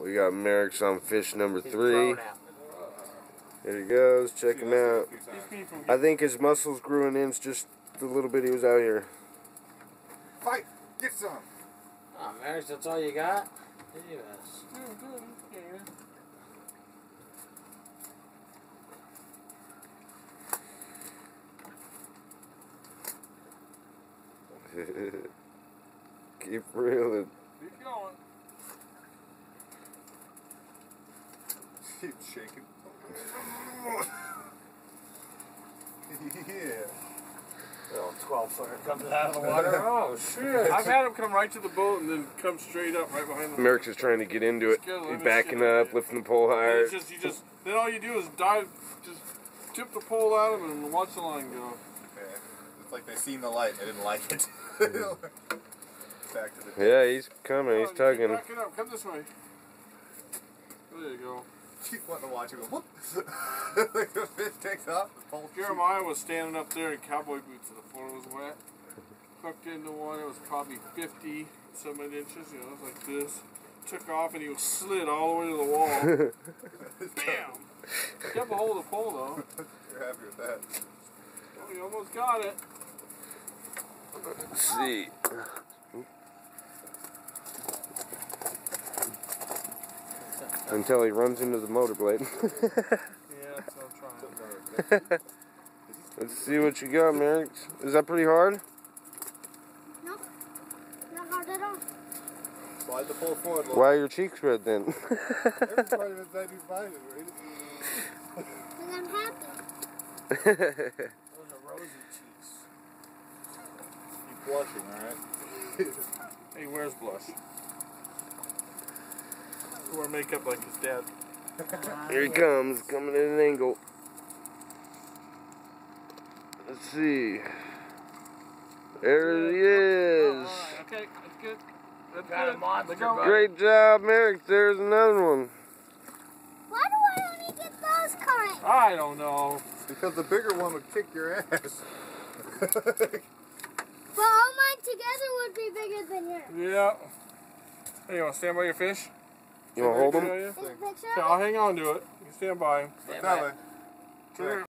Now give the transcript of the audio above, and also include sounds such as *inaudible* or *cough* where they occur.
We got Merrick's on fish number three. There he goes. Check him out. I think his muscles grew an inch just the little bit he was out here. Fight! Get some! Oh, Merrick, that's all you got? Yes. *laughs* Keep reeling. Keep going. Keep shaking. *laughs* yeah. Little 12 footer comes out of the *laughs* water. oh, shit. I've had him come right to the boat and then come straight up right behind the Merrick's is trying to get into it. Good, let He's me backing see it. up, lifting the pole And higher. It's just you just then all you do is dive, just tip the pole at him and watch the line go. Yeah. It's like they seen the light, they didn't like it. *laughs* Back to the Yeah, he's coming. Oh, He's you tugging. Back it up. Come this way. There you go. Keep wanting to watch it go whoop. *laughs* the fish takes off, the pole Jeremiah was standing up there in cowboy boots and the floor was wet. Hooked into one. It was probably 50 some inches. You know, like this. Took off and he was slid all the way to the wall. *laughs* Bam! Kept a hold of the pole though. *laughs* You're happy with that. Oh, he almost got it. Let's see. Until he runs into the motor blade. *laughs* Yeah, that's trying. Let's see what you got, Merrick. Is that pretty hard? No, not hard at all. Slide the pole forward. Look. Why are your cheeks red then? *laughs* Everybody was that you find it, right? Because I'm happy. Those are rosy cheeks. Keep blushing, alright? *laughs* Hey, where's Blush? He wore makeup like his dad. *laughs* Here he comes, coming at an angle. Let's see. There he oh, is. Alright, okay, that's good. That's Got good. a monster, Let go. buddy. Great job, Merrick. There's another one. Why do I only get those kinds? I don't know. Because the bigger one would kick your ass. *laughs* But all mine together would be bigger than yours. Yeah. Hey, you want to stand by your fish? You want to hold him? Yeah, yeah. Take a picture Okay, of I'll hang on to it. You can stand by him. Stand That by. way. Turn